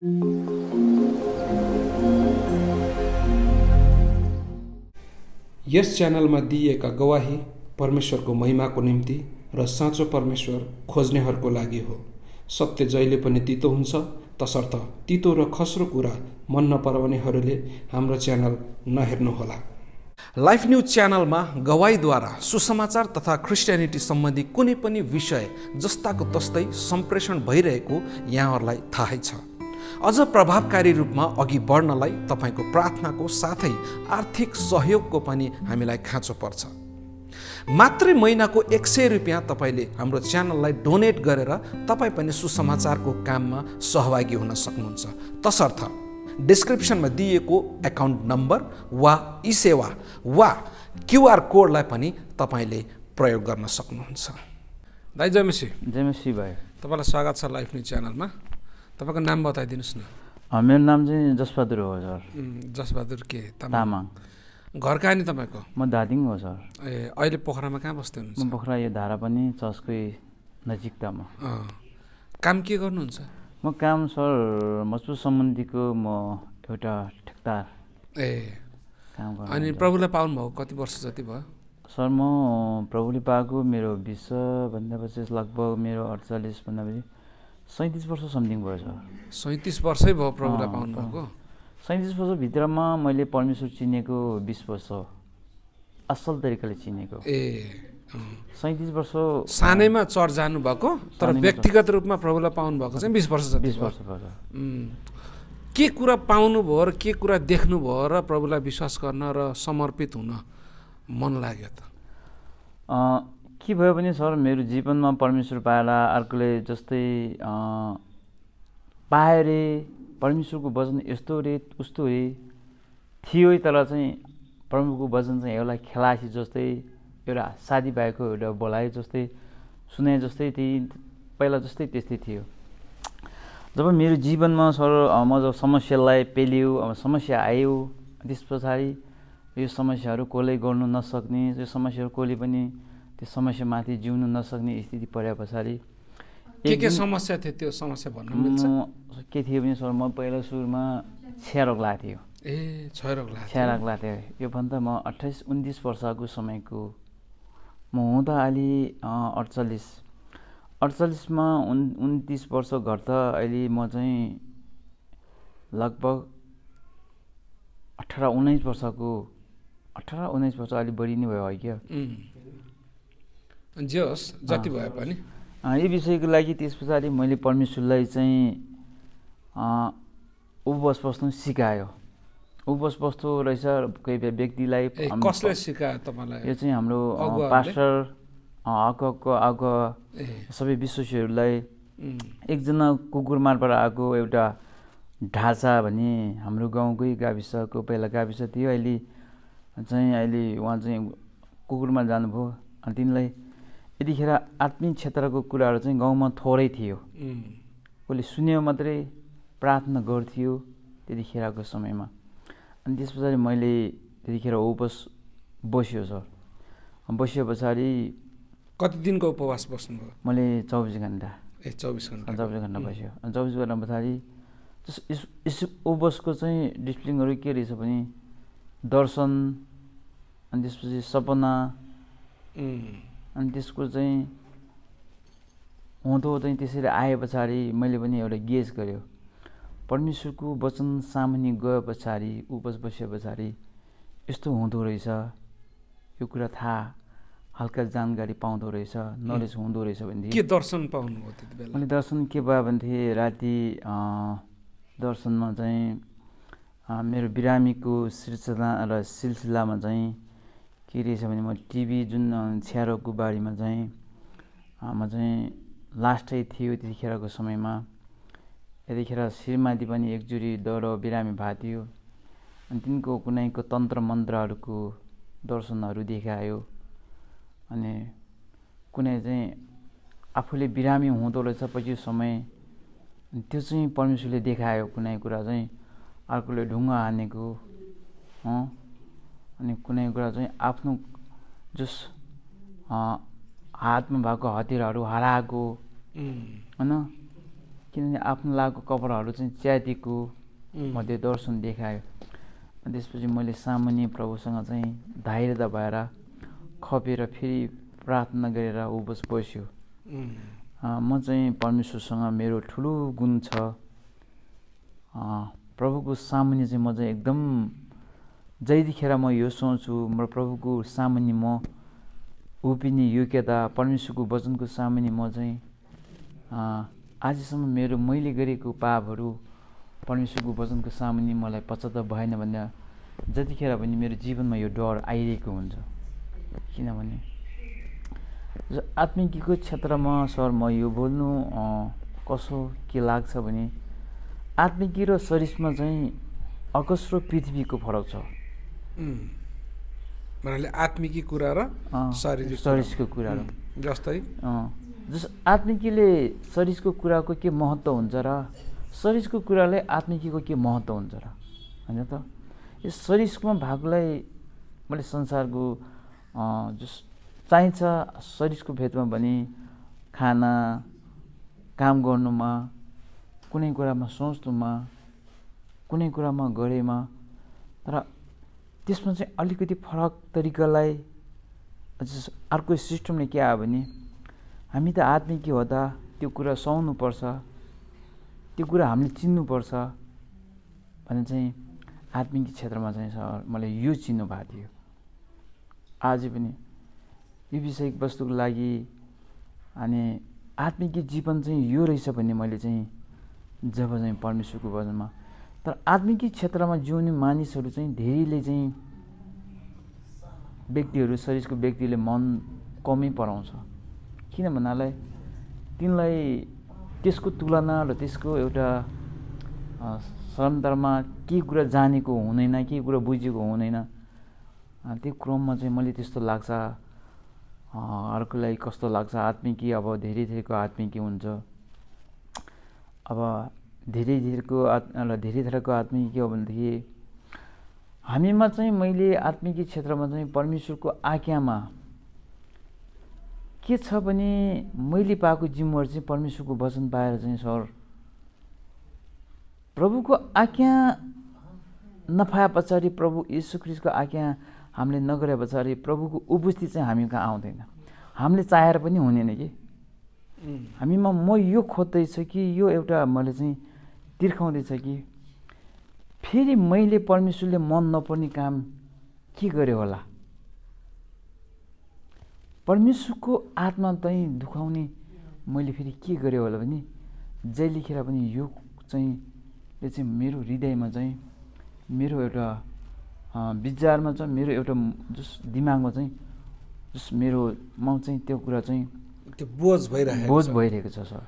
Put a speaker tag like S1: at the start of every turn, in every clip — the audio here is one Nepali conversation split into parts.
S1: यस च्यानलमा दिइएका गवाही परमेश्वरको महिमाको निम्ति र साँचो परमेश्वर खोज्नेहरूको लागि हो। सत्य जहिले पनि तितो हुन्छ तसर्थ तितो र खस्रो कुरा मन नपराउनेहरूले हाम्रो च्यानल नहेर्नुहोला। लाइफ न्युज च्यानलमा गवाईद्वारा सुसमाचार तथा क्रिस्टियानिटी सम्बन्धी कुनै पनि विषय जस्ताको तस्तै सम्प्रेषण भइरहेको यहाँहरूलाई थाहै छ। अझ प्रभावकारी रूपमा अघि बढ्नलाई तपाईँको प्रार्थनाको साथै आर्थिक सहयोगको पनि हामीलाई खाँचो पर्छ। मात्रै महिनाको एक सय रुपियाँ तपाईँले हाम्रो च्यानललाई डोनेट गरेर तपाईँ पनि सुसमाचारको काममा सहभागी हुन सक्नुहुन्छ। तसर्थ डिस्क्रिप्सनमा दिइएको एकाउन्ट नम्बर वा ई सेवा वा क्युआर कोडलाई पनि तपाईँले प्रयोग गर्न सक्नुहुन्छ। दाइ जमेसी
S2: जेमेसी भाइ।
S1: तपाईँलाई स्वागत छ लाइफ न्युज च्यानलमा। तपाईँको नाम बताइदिनुहोस् न।
S2: मेरो नाम चाहिँ जसबहादुर हो सर।
S1: जसबहादुर के? तामाङ। घर कहाँ नि तपाईँको?
S2: म दार्जिलिङ हो सर।
S1: ए अहिले पोखरामा कहाँ बस्दै
S2: म
S1: हुनुहुन्छ
S2: पोखरा यो धारा पनि चर्चकै नजिकतामा
S1: काम के गर्नुहुन्छ?
S2: म काम सर मजबुत सम्बन्धीको म एउटा ठेक्दार।
S1: ए
S2: काम गर्नु
S1: अनि प्रभुलाई पाउनुभयो कति वर्ष जति भयो?
S2: सर म प्रभुले पाएको मेरो विश्वभन्दा पछि लगभग मेरो अडचालिस भन्दा पछि सैँतिस वर्ष समथिङ भयो सर
S1: सैँतिस वर्षै भयो प्रभुलाई पाउनुभएको
S2: सैँतिस वर्षभित्रमा मैले परमेश्वर चिनेको बिस वर्ष असल तरिकाले चिनेको।
S1: ए।
S2: सैँतिस वर्ष
S1: सानैमा चर्च जानुभएको तर व्यक्तिगत रूपमा प्रभुलाई पाउनुभएको चाहिँ बिस वर्ष
S2: बिस। वर्ष भयो।
S1: के कुरा पाउनुभयो र के कुरा देख्नुभयो र प्रभुलाई विश्वास गर्न र समर्पित हुन मन लाग्यो त?
S2: के भयो भने सर मेरो जीवनमा परमेश्वर पाएला अर्कोले जस्तै पायो रे परमेश्वरको वचन यस्तो रे उस्तो रे थियो तर चाहिँ प्रभुको वचन चाहिँ एउटा खेलासी जस्तै एउटा साथीभाइको एउटा बोलाइ जस्तै सुनाए जस्तै त्यही पहिला जस्तै त्यस्तै थियो। जब मेरो जीवनमा सर म जब समस्यालाई पेल्यो अब समस्या आयो त्यस पछाडि यो समस्याहरू कसले गर्नु नसक्ने यो समस्याहरू कसले पनि त्यो समस्यामाथि जिउनु नसक्ने स्थिति परे पछाडि
S1: के के समस्या थियो त्यो समस्या भन्न मिल्छ?
S2: के थियो भने सर म पहिला सुरुमा छ्यारोग लागेको थियो।
S1: ए लाग्यो
S2: छ्यारोग लागेको थियो। योभन्दा म अट्ठाइस उन्तिस वर्षको समयको म हुँदा अलि अडचालिस अडचालिसमा उन् उन्तिस वर्ष घट्दा अहिले म चाहिँ लगभग अठार उन्नाइस वर्षको अठार उन्नाइस वर्ष अलिक बढी नै भयो है क्या।
S1: जे होस् जति भए पनि।
S2: यो विषयको लागि त्यस पछाडि मैले परमेश्वरलाई चाहिँ उपवास बस्नु सिकायो। उपवास बस्दो रहेछ कोही बे- व्यक्तिलाई
S1: कसले सिकायो तपाईँलाई?
S2: यो चाहिँ हाम्रो? पास्टर अगको अगुवा
S1: ए।
S2: सबै विश्वासीहरूलाई
S1: उम्,
S2: एकजना कुकुर मार्फत आएको एउटा ढाँचा भने हाम्रो गाउँकै गाविसको पहिला गाविस थियो। अहिले चाहिँ अहिले उहाँ चाहिँ कुकुरमा जानुभयो। अनि तिनलाई यतिखेर आत्मिक क्षेत्रको कुराहरू चाहिँ गाउँमा थोरै थियो।
S1: उम्,
S2: कसले सुन्यो मात्रै प्रार्थना गर्थ्यो त्यतिखेरको समयमा। अनि त्यस पछाडि मैले त्यतिखेर उपवास बस्यो सर। बस्यो पछाडि
S1: कति दिनको उपवास बस्नुभयो?
S2: मैले चौबिस घन्टा।
S1: ए चौबिस घन्टा।
S2: चौबिस घन्टा बस्यो। अनि चौबिस घन्टा पछाडि यस उपवासको चाहिँ डिसिप्लिनहरू के रहेछ भने दर्शन अनि त्यसपछि सपना अनि त्यसको चाहिँ हुँदो चाहिँ त्यसरी आए पछाडि मैले पनि एउटा गेज गर्यो। परमेश्वरको वचन सामुन्ने गए पछाडि उपवास बसे पछाडि यस्तो हुँदो रहेछ। यो कुरा थाहा हल्का जानकारी पाउँदो रहेछ नलेज हुँदो रहेछ भनेदेखि
S1: के दर्शन पाउनुभयो त्यति बेला?
S2: मैले दर्शन के भयो भनेदेखि राति दर्शनमा चाहिँ मेरो बिरामीको सिलसिला र सिलसिलामा चाहिँ के रहेछ भने म टिभी जुन छ्यारोको बारीमा चाहिँ म चाहिँ लास्टै थियो त्यतिखेरको समयमा। यतिखेर श्रीमाथि पनि एकजुरी दौरो बिरामी भएको थियो। अनि तिनको कुनैको तन्त्र मन्त्रहरूको दर्शनहरू देखायो। अनि कुनै चाहिँ आफूले बिरामी हुँदो रहेछ पछि समय त्यो चाहिँ परमेश्वरले देखायो कुनै कुरा चाहिँ अर्कोले ढुङ्गा हानेको अनि कुनै कुरा चाहिँ आफ्नो जस हातमा भएको हतियारहरू हराएको होइन? किनभने आफ्नो लगाएको कपडाहरू चाहिँ च्यातिएको
S1: उम्,
S2: मध्ये दर्शन देखायो। अनि त्यसपछि मैले सामान्य प्रभुसँग चाहिँ धैर्यता भएर खपेर फेरि प्रार्थना गरेर बस बस्यो। म चाहिँ परमेश्वरसँग मेरो ठुलो गुण छ। प्रभुको सामुन्ने चाहिँ म चाहिँ एकदम जहिलेखेर म यो सोच्छु म प्रभुको सामुन्ने म उभिने योग्यता परमेश्वरको वचनको सामुन्ने म चाहिँ आजसम्म मेरो मैले गरेको पापहरू परमेश्वरको वचनको सामुन्ने मलाई पश्चाताप भएन भने जतिखेर पनि मेरो जीवनमा यो डर आइरहेको हुन्छ किनभने आत्मिकीको क्षेत्रमा सर म यो बोल्नु कसो के लाग्छ भने आत्मिकी र शरीरमा चाहिँ आकाश र पृथ्वीको फरक छ।
S1: भन्नाले आत्मिकी कुरा र शारीरिक कुरा। जस्तै।
S2: जस आत्मिकीले शरीरको कुराको के महत्त्व हुन्छ र शरीरको कुराले आत्मिकीको के महत्त्व हुन्छ र? होइन त? यो शरीरमा भागलाई मैले संसारको जस चाहिन्छ शरीरको भेदमा भने खाना काम गर्नुमा कुनै कुरामा सोच्नुमा कुनै कुरामा गरेमा तर त्यसमा चाहिँ अलिकति फरक तरिकालाई अर्को सिस्टमले के आयो भने हामी त आत्मिकी हो त त्यो कुरा सुहाउनुपर्छ त्यो कुरा हामीले चिन्नुपर्छ भने चाहिँ आत्मिक क्षेत्रमा चाहिँ सर मलाई यो चिन्नु भएको थियो। आज पनि यो विषयिक वस्तुको लागि अनि आत्मिक जीवन चाहिँ यो रहेछ भन्ने मैले चाहिँ जब चाहिँ परमेश्वरको वचनमा तर आत्मिकी क्षेत्रमा जिउने मानिसहरू चाहिँ धेरैले चाहिँ व्यक्तिहरू शरीरको व्यक्तिले मन कमै पराउँछ। किन भन्नालाई तिनलाई त्यसको तुलना र त्यसको एउटा अ, श्रमदरमा के कुरा जानेको हुँदैन के कुरा बुझेको हुँदैन। त्यो क्रममा चाहिँ मैले त्यस्तो लाग्छ। अर्कोलाई कस्तो लाग्छ? आत्मिकी अब धेरै धेरैको आत्मिकी हुन्छ। अब धेरै धेरैको आत् धेरै थरको आत्मिकी के हो भनेदेखि हामीमा चाहिँ मैले आत्मिकी क्षेत्रमा चाहिँ परमेश्वरको आज्ञामा के छ भने मैले पाएको जिम्मेवारी चाहिँ परमेश्वरको वचन पाएर चाहिँ सर प्रभुको आज्ञा नपाए पछाडि प्रभु यीशु ख्रिस्टको आज्ञा हामीले नगरे पछाडि प्रभुको उपस्थिति चाहिँ हामी कहाँ आउँदैन। हामीले चाहेर पनि हुनेन कि? हामीमा म यो खोज्दैछु कि यो एउटा मैले चाहिँ तिर्खाउँदैछ कि? फेरि मैले परमेश्वरले मन नपर्ने काम के गरेँ होला? परमेश्वरको आत्मा चाहिँ दुखाउने मैले फेरि के गरेँ होला भने जहिलेखेर पनि यो चाहिँ यो चाहिँ मेरो हृदयमा चाहिँ मेरो एउटा विचारमा चाहिँ मेरो एउटा जस दिमागमा चाहिँ जस मेरो म चाहिँ त्यो कुरा चाहिँ
S1: त्यो बोझ भइरहेको
S2: बोझ। भइरहेको छ सर।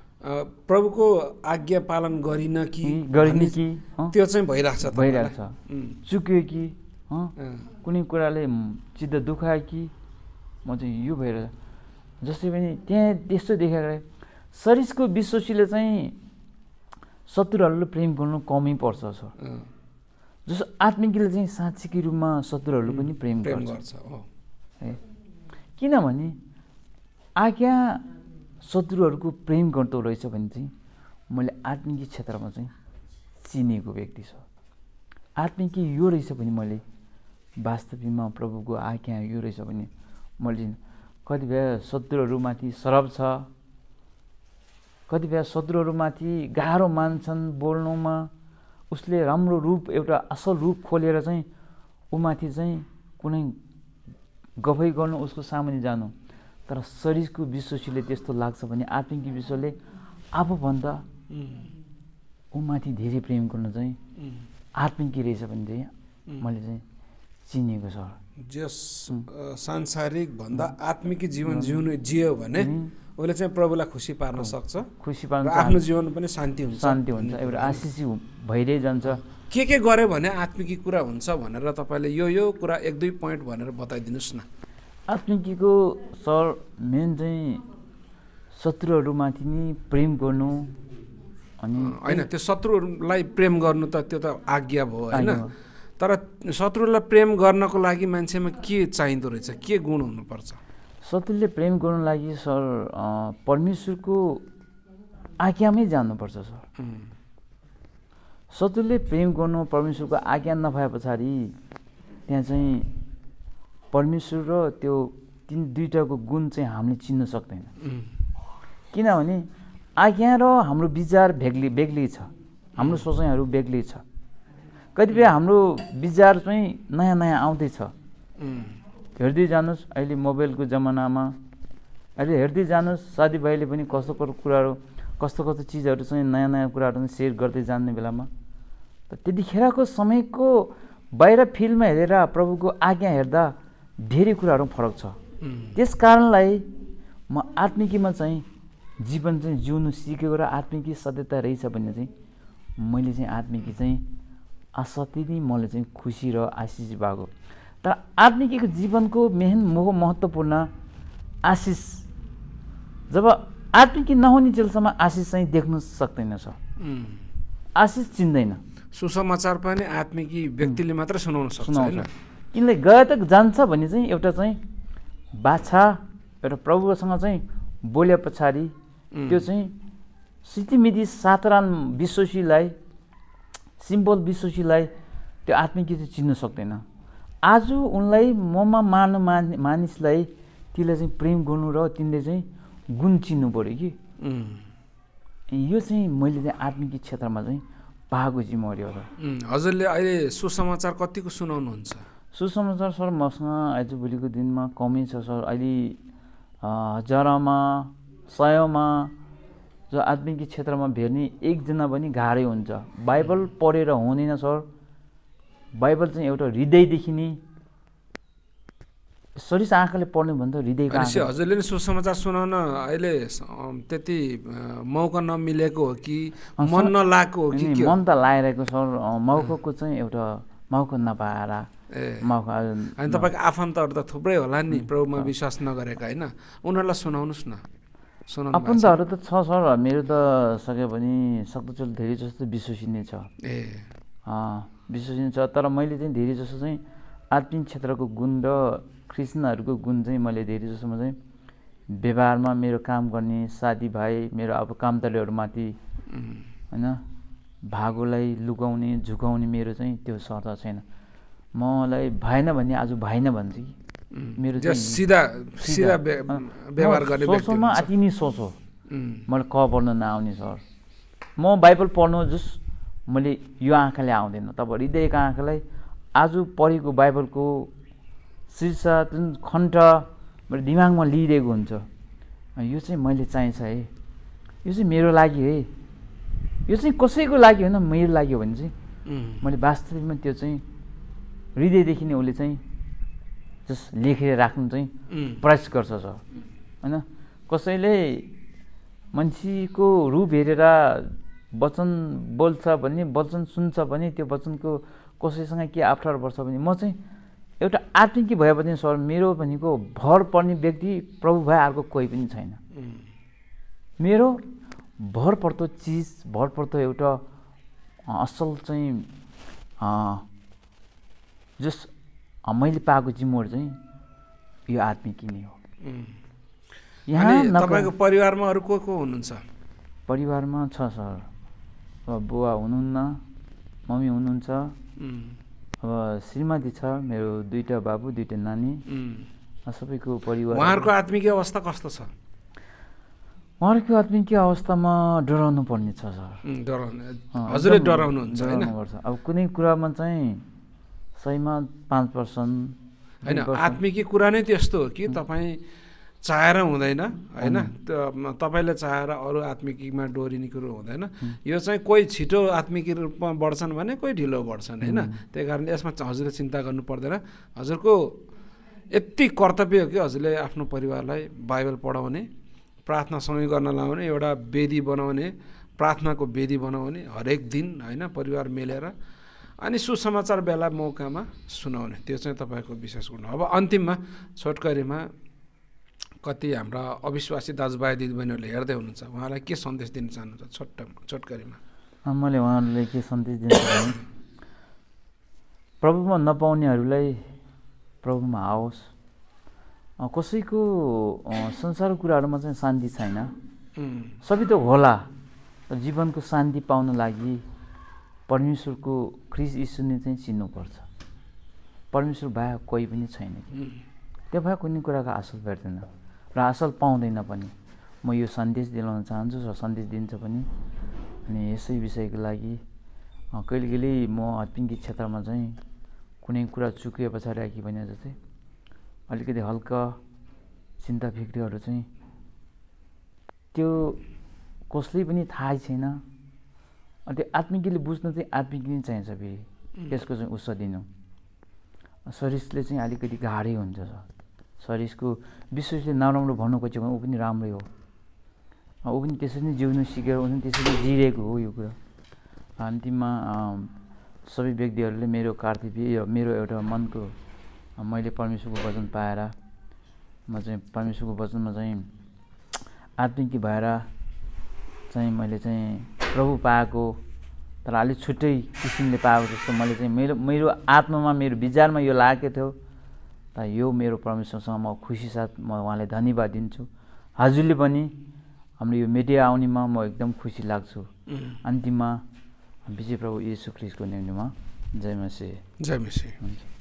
S1: प्रभुको आज्ञा पालन गरिन कि
S2: गरिने कि
S1: त्यो चाहिँ भइरहेको छ
S2: भइरहेको छ। चुक्यो कि कुनै कुराले चित्त दुखायो कि म चाहिँ यो भएर जस्तै पनि त्यहाँ त्यस्तो देखेर शरीरको विश्वासीले चाहिँ शत्रुहरूले प्रेम गर्नु कमै पर्छ सर। जस्तो आत्मिकीले चाहिँ साँच्चीकै रूपमा शत्रुहरू पनि प्रेम गर्छ।
S1: है?
S2: किनभने आज्ञा शत्रुहरूको प्रेम गर्दो रहेछ भने चाहिँ मैले आत्मिकी क्षेत्रमा चाहिँ चिनेको व्यक्ति छ। आत्मिकी यो रहेछ भने मैले वास्तविकमा प्रभुको आज्ञा यो रहेछ भने मैले कतिपय शत्रुहरूमाथि सरब छ कतिपय शत्रुहरूमाथि गाह्रो मान्छन् बोल्नुमा उसले राम्रो रूप एउटा असल रूप खोलेर चाहिँ ऊमाथि चाहिँ कुनै गफै गर्नु उसको सामुन्ने जानु तर शरीरको विश्वसीले त्यस्तो लाग्छ भने आत्मिक विश्वले आफूभन्दा ऊमाथि धेरै प्रेम गर्न चाहिँ आत्मिकी रहेछ भने चाहिँ मैले चाहिँ चिनेको छ।
S1: जस सांसारिक भन्दा आत्मिक जीवन जिउनु जियो भने उसले चाहिँ प्रभुलाई खुसी पार्न सक्छ
S2: खुसी पार्नु
S1: आफ्नो जीवन पनि शान्ति हुन्छ
S2: शान्ति हुन्छ। एउटा आशिषी भइरहे जान्छ।
S1: के के गर्यो भने आत्मिकी कुरा हुन्छ भनेर तपाईँले यो यो कुरा एक दुई पोइन्ट भनेर बताइदिनुहोस् न।
S2: आत्मिकीको सर मेन चाहिँ शत्रुहरूमाथि नि प्रेम गर्नु अनि
S1: होइन त्यो शत्रुहरूलाई प्रेम गर्नु त त्यो त आज्ञा भयो होइन। तर शत्रुलाई प्रेम गर्नको लागि मान्छेमा के चाहिँदो रहेछ? के गुण हुनुपर्छ?
S2: शत्रुले प्रेम गर्नु लागि सर परमेश्वरको आज्ञामै जान्नुपर्छ सर। शत्रुले प्रेम गर्नु परमेश्वरको आज्ञा नभए पछाडि त्यहाँ चाहिँ परमेश्वर र त्यो तिन दुइटाको गुण चाहिँ हामीले चिन्न सक्दैन। किनभने आज्ञा र हाम्रो विचार बेग्लै बेग्लै छ। हाम्रो सोचाइहरू बेग्लै छ। कतिपय हाम्रो विचार चाहिँ नयाँ नयाँ आउँदैछ हेर्दै जानुहोस् अहिले मोबाइलको जमानामा। अहिले हेर्दै जानुहोस् साथीभाइले पनि कस्तो कस्तो कुराहरू कस्तो कस्तो चिजहरू चाहिँ नयाँ नयाँ कुराहरू चाहिँ सेयर गर्दै जाने बेलामा। त त्यतिखेरको समयको बाहिर फिल्डमा हेरेर प्रभुको आज्ञा हेर्दा धेरै कुराहरू फरक छ। त्यस कारणलाई म आत्मिकीमा चाहिँ जीवन चाहिँ जिउनु सिकेको र आत्मिकी सत्यता रहेछ भने चाहिँ मैले चाहिँ आत्मिकी चाहिँ असाध्यै नै मलाई चाहिँ खुसी र आशिष भएको। तर आत्मिकीको जीवनको मेन मोह महत्त्वपूर्ण आशिष जब आत्मिकी नहुने जेलसम्म आशिष चाहिँ देख्नु सक्दैन छ
S1: उम्।
S2: आशिष चिन्दैन।
S1: सुसमाचार पनि आत्मिकी व्यक्तिले मात्र सुनाउन सक्छ
S2: किनले गए त जान्छ भने चाहिँ एउटा चाहिँ बाछा एउटा प्रभुसँग चाहिँ बोले पछाडि त्यो चाहिँ सितिमिति सातरान विश्वसीलाई सिम्पल विश्वसीलाई त्यो आत्मिकी चाहिँ चिन्न सक्दैन। आज उनलाई ममा मार्नु मान मानिसलाई त्यसलाई चाहिँ प्रेम गर्नु र तिनले चाहिँ गुण चिन्नु पऱ्यो कि। यो चाहिँ मैले चाहिँ आत्मिकी क्षेत्रमा चाहिँ पाएको जिम्मेवारी हो। र
S1: उम्, हजुरले अहिले सुसमाचार कतिको सुनाउनुहुन्छ?
S2: सुसमाचार सर मसँग आजभोलिको दिनमा कमै छ सर। अहिले हजारमा सयमा जो आत्मिक क्षेत्रमा भेट्ने एकजना पनि गाह्रै हुन्छ। बाइबल पढेर हुँदैन सर। बाइबल चाहिँ एउटा हृदयदेखि नै सरिस आँखाले पढ्नु भने त हृदयको
S1: भनेपछि
S2: आँखा
S1: हजुरले नि सुसमाचार सुनाउन अहिले त्यति मौका नमिलेको हो कि मन नलागेको हो कि?
S2: मन त लागिरहेको सर। मौकाको चाहिँ एउटा मौका नपाएर
S1: अनि तपाईँको आफन्तहरू त थुप्रै होला नि प्रभुमा विश्वास नगरेका होइन। उनीहरूलाई सुनाउनुहोस् न। सुनाउनु?
S2: आफन्तहरू त छ सर मेरो त सक्यो भने सक्दो धेरै जस्तो विश्वसनीय छ।
S1: ए।
S2: विश्वसनीय छ। तर मैले चाहिँ धेरै जसो चाहिँ आत्मिक क्षेत्रको गुण र क्रिस्चियनहरूको गुण चाहिँ मैले धेरै जसोमा चाहिँ व्यवहारमा मेरो काम गर्ने साथीभाइ मेरो अब कामतलेहरूमाथि होइन भागोलाई लुकाउने झुकाउने मेरो चाहिँ त्यो सर्त छैन। मलाई भएन भने आज भएन भन्छ कि मेरो
S1: सिधा सिधा व्यवहार गर्ने
S2: सोचोमा। अति नै सोच। हो मलाई क पढ्न नआउने सर। म बाइबल पढ्नु जस मैले यो आँखाले आउँदैन। तब हृदयको आँखालाई आज पढेको बाइबलको शीर्ष जुन खण्ड मेरो दिमागमा लिइरहेको हुन्छ। यो चाहिँ मैले चाहिन्छ है। यो चाहिँ मेरो लागि है। यो चाहिँ कसैको लागि होइन मेरो लागि हो भने चाहिँ मैले वास्तविकमा त्यो चाहिँ हृदयदेखि नै उसले चाहिँ जस लेखेर राख्नु चाहिँ प्रयास गर्छ सर। होइन? कसैले मान्छेको रूप हेरेर वचन बोल्छ भने वचन सुन्छ भने त्यो वचनको कसैसँग के अप्ठ्यारो पर्छ भने म चाहिँ एउटा आत्मिकी भयो भने सर मेरो भनेको भर पर्ने व्यक्ति प्रभु भए अर्को कोही पनि छैन। मेरो भर पर्दो चिज भर पर्दो एउटा असल चाहिँ जस मैले पाएको जिम्मेवारी चाहिँ यो आत्मिकी नै हो। यहाँ
S1: तपाईँको परिवारमा अरू को को हुनुहुन्छ?
S2: परिवारमा छ सर। अब बुवा हुनुहुन्न मम्मी हुनुहुन्छ। अब श्रीमती छ मेरो दुईवटा बाबु दुईवटा नानी। सबैको परिवार
S1: उहाँहरूको आत्मिक अवस्था कस्तो छ?
S2: उहाँहरूको आत्मिक अवस्थामा डराउनु पर्ने छ सर।
S1: डराउनु हजुरले डराउनुहुन्छ
S2: अब कुनै कुरामा चाहिँ सयमा पाँच पर्सेन्ट
S1: होइन आत्मिकी कुरा नै त्यस्तो हो कि तपाईँ चाहेर हुँदैन होइन? तपाईँले चाहेर अरू आत्मिकीमा डोरिने कुरो हुँदैन। यो चाहिँ कोही छिटो आत्मिकी रूपमा बढ्छन् भने कोही ढिलो बढ्छन् होइन? त्यही कारणले यसमा हजुरले चिन्ता गर्नु पर्दैन। हजुरको यति कर्तव्य हो कि हजुरले आफ्नो परिवारलाई बाइबल पढाउने प्रार्थना समय गर्न लाउने एउटा वेदी बनाउने प्रार्थनाको वेदी बनाउने हरेक दिन होइन? परिवार मिलेर अनि सुसमाचार बेला मौकामा सुनाउने। त्यो चाहिँ तपाईँको विशेष गुण अब अन्तिममा छोटकरीमा कति हाम्रा अविश्वासी दाजुभाइ दिदीबहिनीहरूले हेर्दै हुनुहुन्छ उहाँलाई के सन्देश दिन चाहनुहुन्छ छोट छोटकरीमा?
S2: मैले उहाँहरूलाई के सन्देश दिन्छु भने प्रभुमा नपाउनेहरूलाई प्रभुमा आओस्। कसैको संसारको कुराहरूमा चाहिँ शान्ति छैन। सबै त होला। जीवनको शान्ति पाउन लागि परमेश्वरको ख्रिस यीशुले चाहिँ चिन्नुपर्छ। परमेश्वर भए कोही पनि छैन। त्यो भए कुनै कुराको असल भेट्दैन र असल पाउँदैन पनि। म यो सन्देश दिलाउन चाहन्छु र सन्देश दिन्छ पनि। अनि यसै विषयको लागि कहिले कहिले म हत्पिङ्गी क्षेत्रमा चाहिँ कुनै कुरा चुके पछाडि कि भने जस्तै अलिकति हल्का चिन्ता फिक्रीहरू चाहिँ त्यो कसले पनि थाहै छैन। त्यो आत्मिकीले बुझ्न चाहिँ आत्मिकी नै चाहिन्छ फेरि। त्यसको चाहिँ उत्साह दिनु। शरीरले चाहिँ अलिकति गाह्रै हुन्छ शरीरको विश्वले नराम्रो भन्नु खोज्यो भने ऊ पनि राम्रै हो। ऊ पनि त्यसरी नै जिउनु सिकेर ऊ पनि त्यसरी जिरेको हो यो कुरा। अन्तिममा सबै व्यक्तिहरूले मेरो कर्तव्य मेरो एउटा मनको मैले परमेश्वरको वचन पाएर म चाहिँ परमेश्वरको वचनमा चाहिँ आत्मिकी भएर चाहिँ मैले चाहिँ प्रभु पाएको तर अलिक छुट्टै किसिमले पाएको जस्तो मैले चाहिँ मेरो मेरो आत्मामा मेरो विचारमा यो लागेको थियो। त यो मेरो परमेश्वरसँग म खुसी साथ म उहाँलाई धन्यवाद दिन्छु। हजुरले पनि हाम्रो यो मिडिया आउनेमा म एकदम खुसी लाग्छु। अन्तिममा विजय प्रभु येसु ख्रिस्टको निम्तिमा जय मसी
S1: जय मसी
S2: हुन्छ।